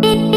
Beep.